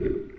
Yeah.